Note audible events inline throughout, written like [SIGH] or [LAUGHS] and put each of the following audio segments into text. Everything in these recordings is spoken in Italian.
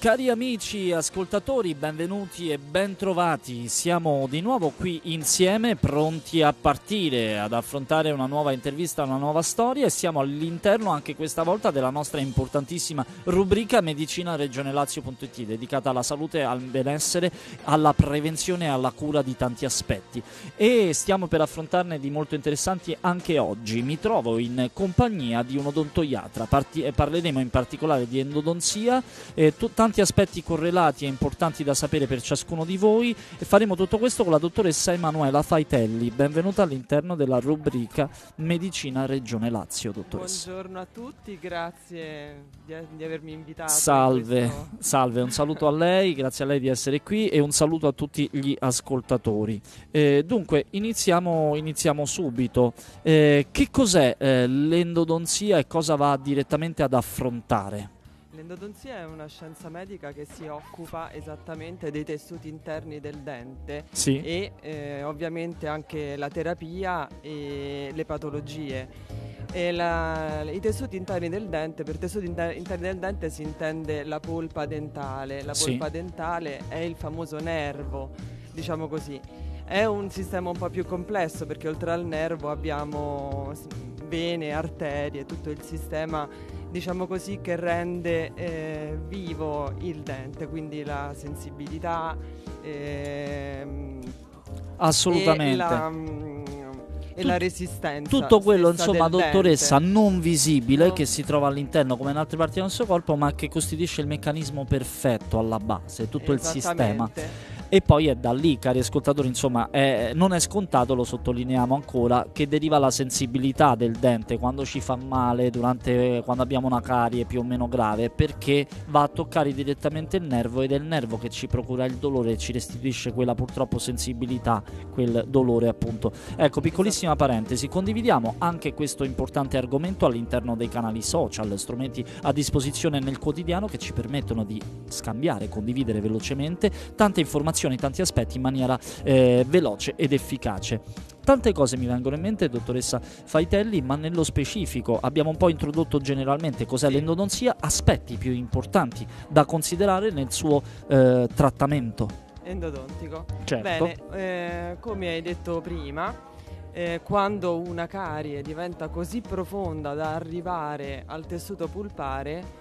Cari amici ascoltatori, benvenuti e bentrovati. Siamo di nuovo qui insieme, pronti a partire, ad affrontare una nuova intervista, una nuova storia e siamo all'interno anche questa volta della nostra importantissima rubrica Medicina Regione Lazio.it, dedicata alla salute, al benessere, alla prevenzione e alla cura di tanti aspetti. E stiamo per affrontarne di molto interessanti anche oggi. Mi trovo in compagnia di un odontoiatra, Parti- parleremo in particolare di endodonzia, eh, tutta tanti aspetti correlati e importanti da sapere per ciascuno di voi e faremo tutto questo con la dottoressa Emanuela Faitelli. Benvenuta all'interno della rubrica Medicina Regione Lazio, dottoressa. Buongiorno a tutti, grazie di, di avermi invitato. Salve, questo... salve, un saluto a lei, grazie a lei di essere qui e un saluto a tutti gli ascoltatori. Eh, dunque, iniziamo, iniziamo subito. Eh, che cos'è eh, l'endodonzia e cosa va direttamente ad affrontare? L'endodonzia è una scienza medica che si occupa esattamente dei tessuti interni del dente sì. e eh, ovviamente anche la terapia e le patologie. E la, I tessuti interni del dente, per tessuti interni del dente si intende la polpa dentale. La polpa sì. dentale è il famoso nervo, diciamo così. È un sistema un po' più complesso perché oltre al nervo abbiamo vene, arterie, tutto il sistema diciamo così, che rende eh, vivo il dente, quindi la sensibilità. Ehm, Assolutamente. E la, mm, e la resistenza. Tutto quello, insomma, dottoressa, dente. non visibile no. che si trova all'interno come in altre parti del nostro corpo, ma che costituisce il meccanismo perfetto alla base, tutto il sistema e poi è da lì, cari ascoltatori, insomma, è, non è scontato, lo sottolineiamo ancora, che deriva la sensibilità del dente quando ci fa male, durante, quando abbiamo una carie più o meno grave, perché va a toccare direttamente il nervo ed è il nervo che ci procura il dolore e ci restituisce quella purtroppo sensibilità, quel dolore appunto. Ecco, piccolissima parentesi, condividiamo anche questo importante argomento all'interno dei canali social, strumenti a disposizione nel quotidiano che ci permettono di scambiare, condividere velocemente tante informazioni informazioni, tanti aspetti in maniera eh, veloce ed efficace. Tante cose mi vengono in mente, dottoressa Faitelli, ma nello specifico abbiamo un po' introdotto generalmente cos'è l'endodonzia, aspetti più importanti da considerare nel suo eh, trattamento. Endodontico. Certo. Bene, eh, come hai detto prima, eh, quando una carie diventa così profonda da arrivare al tessuto pulpare,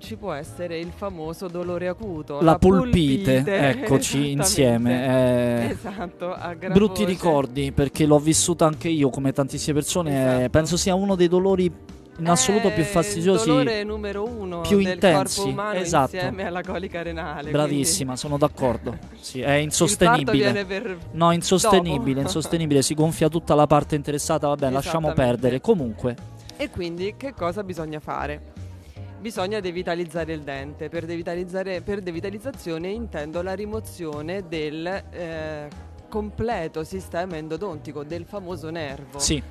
ci può essere il famoso dolore acuto. La, la pulpite, pulpite, [LAUGHS] eccoci insieme. Eh, esatto, brutti voce. ricordi perché l'ho vissuta anche io come tantissime persone. Eh, esatto. Eh, penso sia uno dei dolori in assoluto più fastidiosi. Il dolore numero uno più del intensi. corpo umano esatto. insieme alla colica renale. Bravissima, quindi... sono d'accordo. [LAUGHS] Sì, è insostenibile. Per... No, insostenibile, [LAUGHS] insostenibile. Si gonfia tutta la parte interessata. Vabbè, lasciamo perdere. Comunque. E quindi che cosa bisogna fare? Bisogna devitalizzare il dente. Per, per devitalizzazione intendo la rimozione del eh, completo sistema endodontico, del famoso nervo. Sì.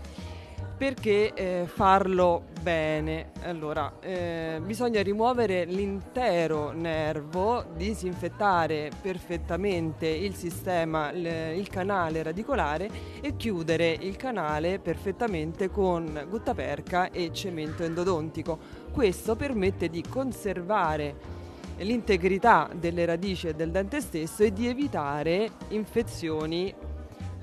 Perché eh, farlo bene? Allora, eh, bisogna rimuovere l'intero nervo, disinfettare perfettamente il sistema, l- il canale radicolare e chiudere il canale perfettamente con guttaperca e cemento endodontico questo permette di conservare l'integrità delle radici e del dente stesso e di evitare infezioni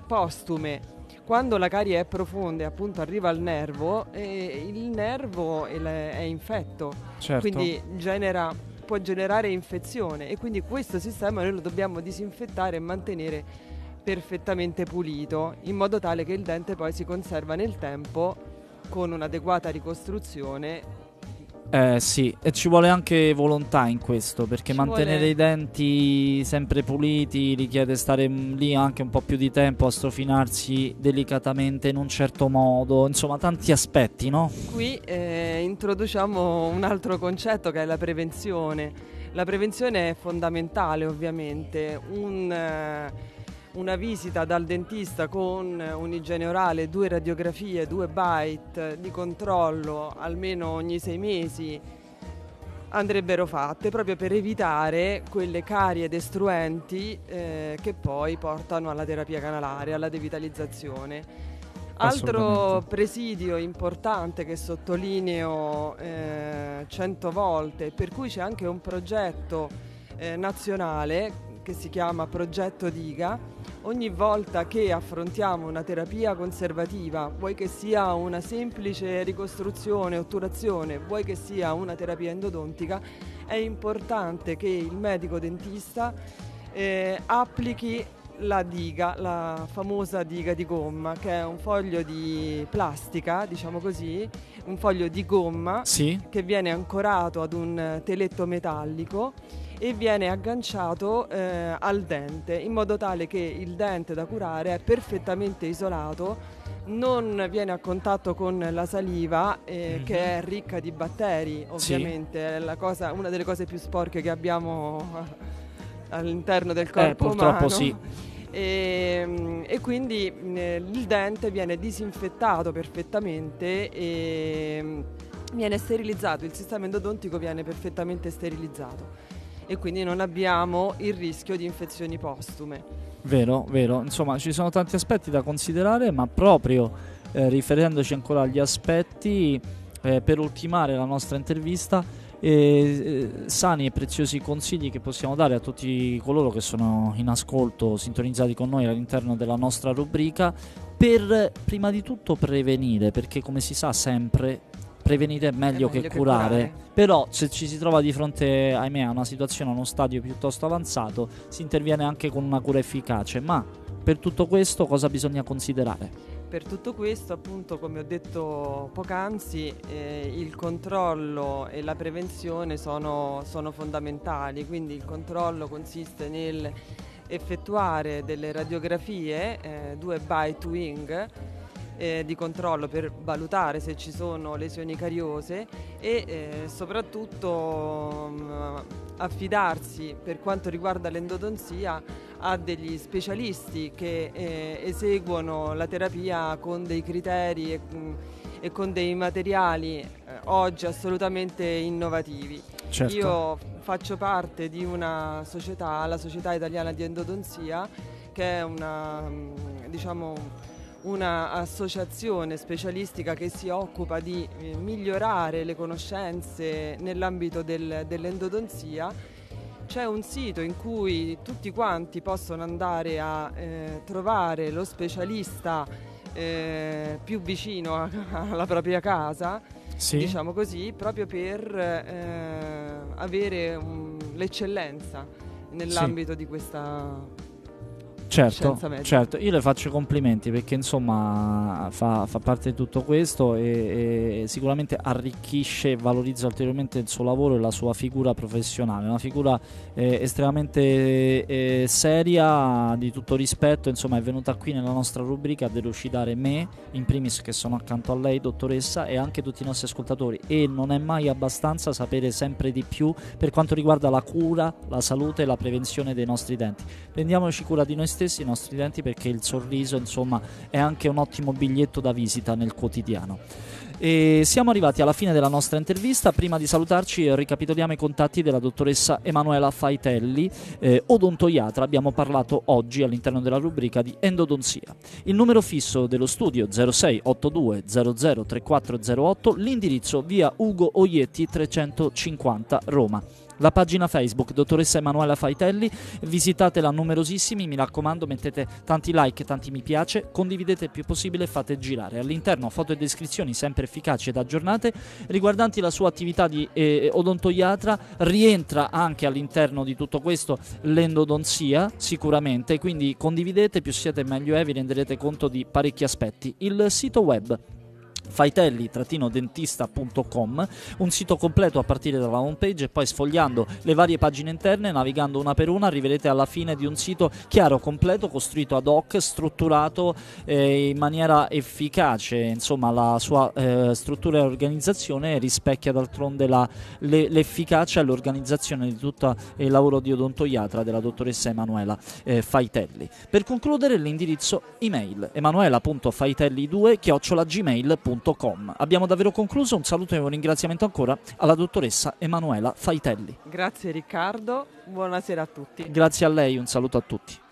postume. Quando la carie è profonda e appunto arriva al nervo, eh, il nervo è infetto, certo. quindi genera, può generare infezione e quindi questo sistema noi lo dobbiamo disinfettare e mantenere perfettamente pulito in modo tale che il dente poi si conserva nel tempo con un'adeguata ricostruzione eh sì, e ci vuole anche volontà in questo, perché ci mantenere vuole... i denti sempre puliti richiede stare lì anche un po' più di tempo a strofinarsi delicatamente in un certo modo, insomma tanti aspetti, no? Qui eh, introduciamo un altro concetto che è la prevenzione. La prevenzione è fondamentale ovviamente, un... Eh, una visita dal dentista con un'igiene orale, due radiografie, due bite di controllo almeno ogni sei mesi andrebbero fatte proprio per evitare quelle carie destruenti eh, che poi portano alla terapia canalare, alla devitalizzazione. Altro presidio importante che sottolineo eh, cento volte, per cui c'è anche un progetto eh, nazionale che si chiama Progetto Diga. Ogni volta che affrontiamo una terapia conservativa, vuoi che sia una semplice ricostruzione, otturazione, vuoi che sia una terapia endodontica, è importante che il medico dentista eh, applichi la diga, la famosa diga di gomma, che è un foglio di plastica, diciamo così, un foglio di gomma sì. che viene ancorato ad un teletto metallico e viene agganciato eh, al dente in modo tale che il dente da curare è perfettamente isolato non viene a contatto con la saliva eh, mm-hmm. che è ricca di batteri ovviamente sì. è cosa, una delle cose più sporche che abbiamo all'interno del corpo eh, purtroppo umano. sì e, ehm, e, quindi eh, il dente viene disinfettato perfettamente e viene sterilizzato, il sistema endodontico viene perfettamente sterilizzato e quindi non abbiamo il rischio di infezioni postume. Vero, vero, insomma ci sono tanti aspetti da considerare, ma proprio eh, riferendoci ancora agli aspetti, eh, per ultimare la nostra intervista, eh, sani e preziosi consigli che possiamo dare a tutti coloro che sono in ascolto, sintonizzati con noi all'interno della nostra rubrica, per prima di tutto prevenire, perché come si sa sempre prevenire è meglio, è meglio che, che curare. curare. Però se ci si trova di fronte, ahimè, a una situazione, a uno stadio piuttosto avanzato, si interviene anche con una cura efficace. Ma per tutto questo cosa bisogna considerare? Per tutto questo, appunto, come ho detto poc'anzi, eh, il controllo e la prevenzione sono, sono fondamentali, quindi il controllo consiste nel effettuare delle radiografie, eh, due bite wing, eh, di controllo per valutare se ci sono lesioni cariose e eh, soprattutto mh, mm, affidarsi per quanto riguarda l'endodonzia a degli specialisti che eh, eseguono la terapia con dei criteri e, mh, mm, e con dei materiali eh, oggi assolutamente innovativi. Certo. Io faccio parte di una società, la Società Italiana di Endodonzia, che è una, mm, diciamo, un'associazione specialistica che si occupa di eh, migliorare le conoscenze nell'ambito del, dell'endodonzia. C'è un sito in cui tutti quanti possono andare a eh, trovare lo specialista eh, più vicino a, alla propria casa, sì. diciamo così, proprio per eh, avere um, l'eccellenza nell'ambito sì. di questa Certo, certo, io le faccio complimenti perché insomma fa, fa parte di tutto questo e, e, sicuramente arricchisce e valorizza ulteriormente il suo lavoro e la sua figura professionale, una figura eh, estremamente eh, seria, di tutto rispetto, insomma è venuta qui nella nostra rubrica a delucidare me, in primis che sono accanto a lei dottoressa e anche tutti i nostri ascoltatori. E non è mai abbastanza sapere sempre di più per quanto riguarda la cura, la salute e la prevenzione dei nostri denti. Prendiamoci cura di noi stessi, i nostri denti, perché il sorriso, insomma, è anche un ottimo biglietto da visita nel quotidiano. E siamo arrivati alla fine della nostra intervista. Prima di salutarci, ricapitoliamo i contatti della dottoressa Emanuela Faitelli, eh, odontoiatra. Abbiamo parlato oggi all'interno della rubrica di endodonzia. Il numero fisso dello studio 0682 003408, l'indirizzo via Ugo Oietti 350 Roma la pagina Facebook dottoressa Emanuela Faitelli, visitatela numerosissimi, mi raccomando mettete tanti like, tanti mi piace, condividete il più possibile e fate girare. All'interno foto e descrizioni sempre efficaci ed aggiornate riguardanti la sua attività di eh, odontoiatra, rientra anche all'interno di tutto questo l'endodonzia sicuramente, quindi condividete, più siete meglio è, vi renderete conto di parecchi aspetti. Il sito web faitelli-dentista.com, un sito completo a partire dalla homepage e poi sfogliando le varie pagine interne, navigando una per una, arriverete alla fine di un sito chiaro, completo, costruito ad hoc, strutturato eh, in maniera efficace, insomma la sua eh, struttura e organizzazione rispecchia d'altronde la, le, l'efficacia e l'organizzazione di tutto il lavoro di odontoiatra della dottoressa Emanuela eh, Faitelli. Per concludere l'indirizzo email emanuela.faitelli2 chiocciolagmail.com www.radioticino.com. Abbiamo davvero concluso, un saluto e un ringraziamento ancora alla dottoressa Emanuela Faitelli. Grazie Riccardo, buonasera a tutti. Grazie a lei, un saluto a tutti.